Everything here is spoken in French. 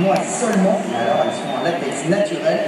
noix seulement, alors elles sont en latex naturel.